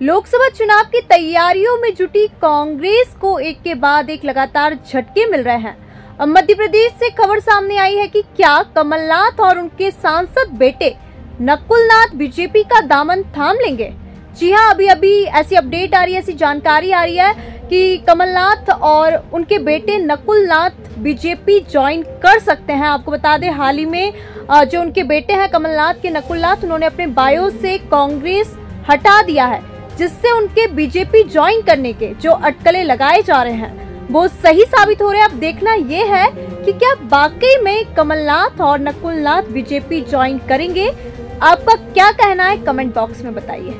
लोकसभा चुनाव की तैयारियों में जुटी कांग्रेस को एक के बाद एक लगातार झटके मिल रहे हैं। अब मध्य प्रदेश से खबर सामने आई है कि क्या कमलनाथ और उनके सांसद बेटे नकुलनाथ बीजेपी का दामन थाम लेंगे? जी हाँ अभी अभी ऐसी अपडेट आ रही है, ऐसी जानकारी आ रही है कि कमलनाथ और उनके बेटे नकुलनाथ बीजेपी ज्वाइन कर सकते हैं। आपको बता दें, हाल ही में जो उनके बेटे हैं कमलनाथ के नकुलनाथ, उन्होंने अपने बायो से कांग्रेस हटा दिया है। जिससे उनके बीजेपी ज्वाइन करने के जो अटकले लगाए जा रहे हैं, वो सही साबित हो रहे हैं। अब देखना ये है कि क्या वाकई में कमलनाथ और नकुलनाथ बीजेपी ज्वाइन करेंगे? आपका क्या कहना है? कमेंट बॉक्स में बताइए।